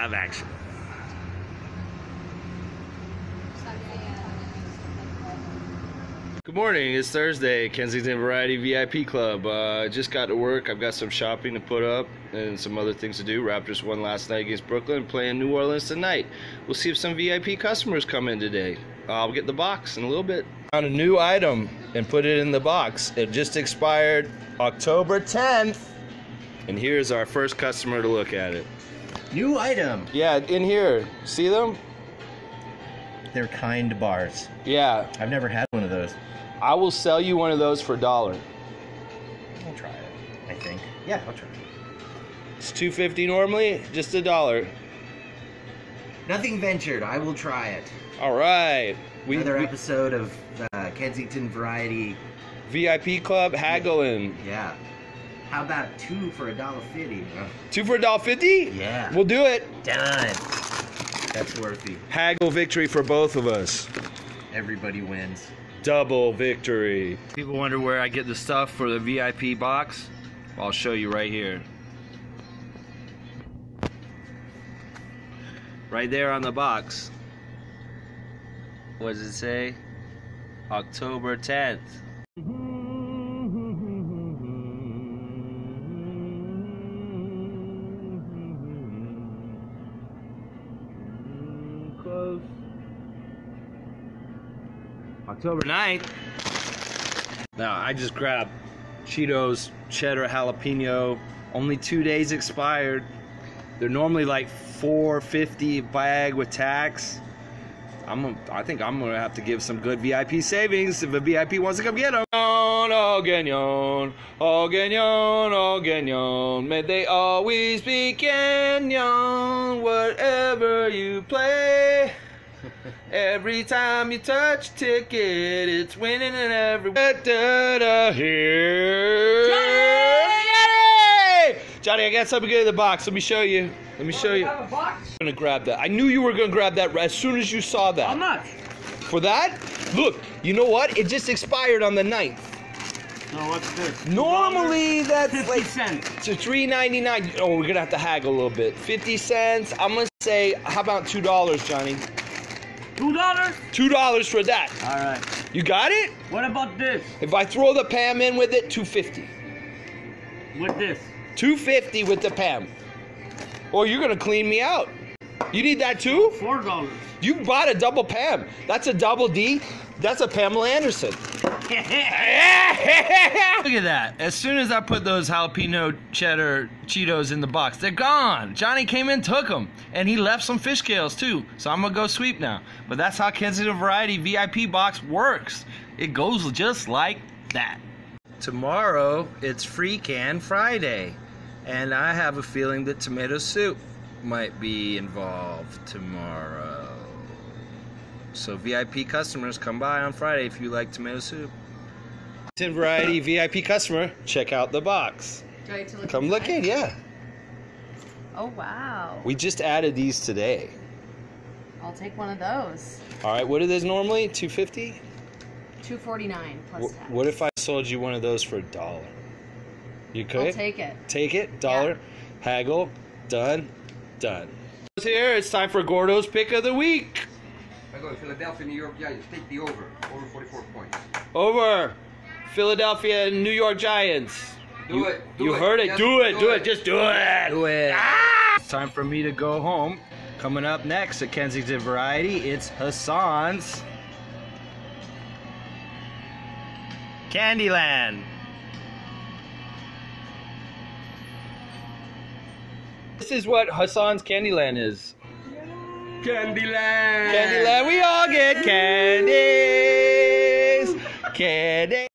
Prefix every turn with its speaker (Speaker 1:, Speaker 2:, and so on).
Speaker 1: live action. Good morning. It's Thursday, Kensington Variety VIP Club. Uh, just got to work. I've got some shopping to put up and some other things to do. Raptors won last night against Brooklyn, playing New Orleans tonight. We'll see if some VIP customers come in today. I'll get the box in a little bit. Found a new item and put it in the box. It just expired October 10th. And here's our first customer to look at it.
Speaker 2: New item.
Speaker 1: Yeah, in here. See them?
Speaker 2: They're kind bars.
Speaker 1: Yeah.
Speaker 2: I've never had one of those.
Speaker 1: I will sell you one of those for a dollar.
Speaker 2: I'll try it. I think. Yeah, I'll try it.
Speaker 1: It's two fifty normally, just a dollar.
Speaker 2: Nothing ventured. I will try it.
Speaker 1: All right. We,
Speaker 2: Another
Speaker 1: we-
Speaker 2: episode of uh, Kensington Variety.
Speaker 1: VIP club haggling.
Speaker 2: Yeah. How about two for a dollar fifty?
Speaker 1: Two for a dollar fifty.
Speaker 2: Yeah.
Speaker 1: We'll do it.
Speaker 2: Done. That's worthy.
Speaker 1: Haggle victory for both of us.
Speaker 2: Everybody wins.
Speaker 1: Double victory. People wonder where I get the stuff for the VIP box. I'll show you right here. Right there on the box. What does it say? October 10th. October 9th. Now, I just grabbed Cheetos, cheddar, jalapeno. Only two days expired. They're normally like 450 bag with tax. I'm gonna, I think I'm gonna have to give some good VIP savings if a VIP wants to come get them. Oh, Gagnon, oh, Gagnon, oh, Gagnon. May they always be Gagnon, whatever you play. Every time you touch ticket, it's winning and every da, da, da, here. Johnny! Johnny, I got something good in the box. Let me show you. Let me show you. I'm gonna grab that. I knew you were gonna grab that as soon as you saw that.
Speaker 3: How much?
Speaker 1: For that? Look, you know what? It just expired on the 9th.
Speaker 3: No, what's this?
Speaker 1: Normally that's
Speaker 3: 50
Speaker 1: like
Speaker 3: cents.
Speaker 1: to three ninety nine. Oh, we're gonna have to haggle a little bit. Fifty cents. I'm gonna say, how about two dollars, Johnny?
Speaker 3: Two dollars?
Speaker 1: Two dollars for that.
Speaker 3: All right.
Speaker 1: You got it?
Speaker 3: What about this?
Speaker 1: If I throw the Pam in with it, two fifty.
Speaker 3: With this?
Speaker 1: Two fifty with the Pam. Or you're gonna clean me out. You need that too?
Speaker 3: Four dollars.
Speaker 1: You bought a double Pam. That's a double D. That's a Pamela Anderson. Look at that. As soon as I put those jalapeno cheddar Cheetos in the box, they're gone. Johnny came in, took them, and he left some fish scales too. So I'm gonna go sweep now. But that's how Kensington Variety VIP box works. It goes just like that. Tomorrow it's Free Can Friday, and I have a feeling that tomato soup might be involved tomorrow. So VIP customers come by on Friday if you like tomato soup. Tin Variety VIP customer, check out the box.
Speaker 4: Do I to look
Speaker 1: Come look in, yeah.
Speaker 4: Oh wow!
Speaker 1: We just added these today.
Speaker 4: I'll take one of those.
Speaker 1: All right, what are those normally? 250?
Speaker 4: Two forty nine plus tax.
Speaker 1: What if I sold you one of those for a dollar? You could?
Speaker 4: I'll take it.
Speaker 1: Take it, dollar, haggle, done, done. Here, it's time for Gordo's pick of the week.
Speaker 5: I go to Philadelphia, New York Giants. Take the over. Over 44 points.
Speaker 1: Over Philadelphia and New York Giants.
Speaker 5: Do
Speaker 1: you,
Speaker 5: it, do
Speaker 1: you
Speaker 5: it,
Speaker 1: heard it.
Speaker 5: yes,
Speaker 1: do it.
Speaker 5: do
Speaker 1: Do it.
Speaker 5: it.
Speaker 1: Just do it. Do it. Ah! It's time for me to go home. Coming up next at Kensington Variety, it's Hassan's Candyland. This is what Hassan's Candyland is.
Speaker 5: Candyland.
Speaker 1: Candyland, we all get candies. Candy.